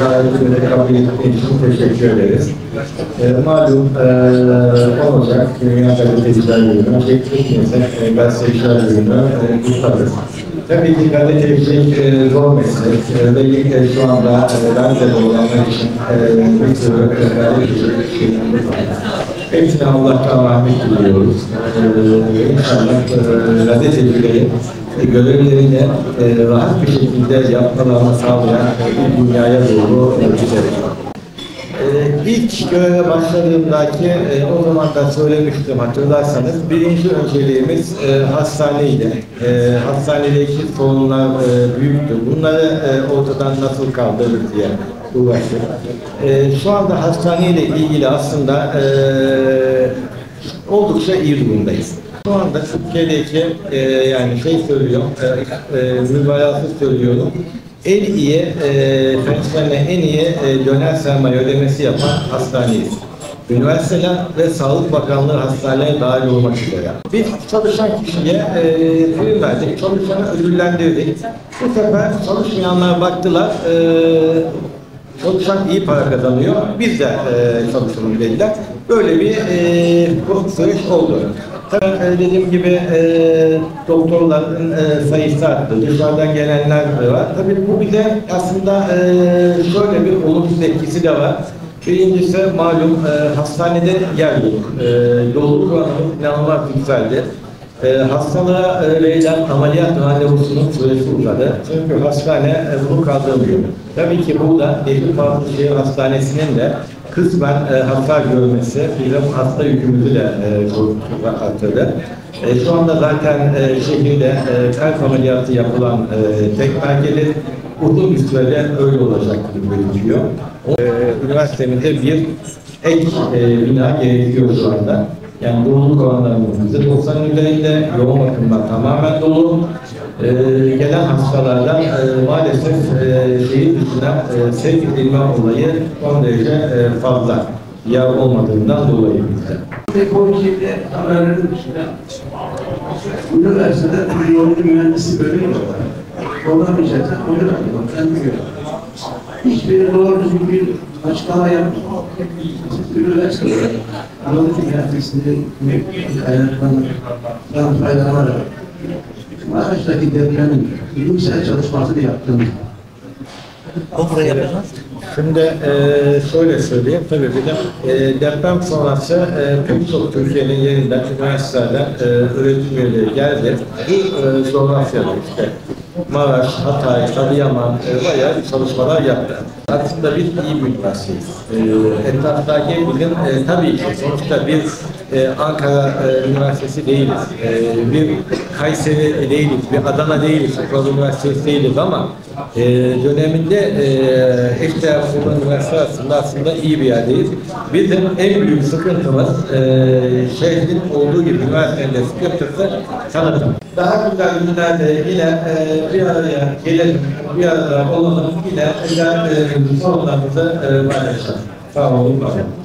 Davetimize kabul ettiğiniz için teşekkür ederiz. E, malum e, olacak Dünya Gazeteciler Günü, Çekilmese e, Gazeteciler Günü e, kutlarız. Tabii ki gazetecilik e, zor meslek. E, belli ki şu anda e, ben de olanlar için e, bir sürü e, gazetecilik var. Hepsine Allah'tan rahmet diliyoruz. E, inşallah e, gazetecilerin e, görevlerini e, rahat bir şekilde yapmalarını sağlayan e, bir dünyaya doğru e, gideriz. Ee, ilk göreve başladığımdaki e, o zaman da söylemiştim hatırlarsanız birinci önceliğimiz e, hastaneydi. E, hastanedeki sorunlar e, büyüktü. Bunları e, ortadan nasıl kaldırırız diye uğraştık. E, şu anda hastaneyle ilgili aslında e, oldukça iyi durumdayız. Şu anda Türkiye'deki e, yani şey söylüyorum, e, e, mübalağasız söylüyorum, en iyi, e, en iyi e, döner sermaye ödemesi yapan hastaneyiz. Üniversiteler ve Sağlık Bakanlığı hastaneye dahil olmak üzere. Biz çalışan kişiye e, prim verdik, çalışanı ödüllendirdik. Bu sefer çalışmayanlar baktılar, e, Çalışan iyi para kazanıyor. Biz de e, çalışalım dediler. Böyle bir e, süreç oldu. Tabii e, dediğim gibi e, doktorların e, sayısı arttı. Dışarıdan gelenler de var. Tabii bu bize aslında e, şöyle bir olumsuz etkisi de var. Birincisi malum e, hastanede yer yok. E, doluluk oranımız inanılmaz yükseldi. E, hastalığa e, verilen ameliyat randevusunun süresi uzadı. Çünkü hastane e, bunu kaldırmıyor. Tabii ki burada Necmi Fazıl Şehir Hastanesi'nin de kısmen e, hasar görmesi bizim hasta yükümüzü de e, arttırdı. E, şu anda zaten e, şehirde e, kalp ameliyatı yapılan e, tek merkezi uzun bir sürede öyle olacak gibi gözüküyor. E, üniversitemizde bir ek e, bina gerekiyor şu anda. Yani doluluk oranlarımız %90'ın üzerinde, yoğun bakımlar tamamen dolu. Ee, gelen hastalardan e, maalesef e, şehir dışına e, sevk edilme olayı son derece e, fazla. Yer olmadığından dolayı bizde. Teknolojiyle haberlerin dışında üniversitede milyonlu mühendisi bölümü var. Olamayacaksa onu yapıyor. Kendi göre. Hiçbiri doğru düzgün bir açıklama yapmıyor. Üniversitede Anadolu Üniversitesi'nin kaynaklarından faydalanarak Maraş'taki depremin bilimsel çalışmasını yaptığımız Şimdi e, şöyle söyleyeyim, tabii bizim e, deprem sonrası e, pek çok Türkiye'nin yerinden, üniversitelerden e, öğretim üyeleri geldi. E, coğrafyada işte Maraş, Hatay, Adıyaman e, bayağı çalışmalar yaptı. Aslında biz iyi bir üniversiteyiz. E, etraftaki bizim e, tabii ki sonuçta bir e, Ankara e, Üniversitesi değiliz. E, bir Kayseri değiliz, bir Adana değiliz, Okul Üniversitesi değiliz ama e, döneminde e, işte Okul Üniversitesi aslında, aslında iyi bir yerdeyiz. Bizim en büyük sıkıntımız e, şehrin olduğu gibi üniversitenin sıkıntısı tanıtım. Daha güzel günlerde yine e, bir araya gelelim, bir arada olalım, yine güzel e, son odanızda e, paylaşın. Sağ olun, var olun.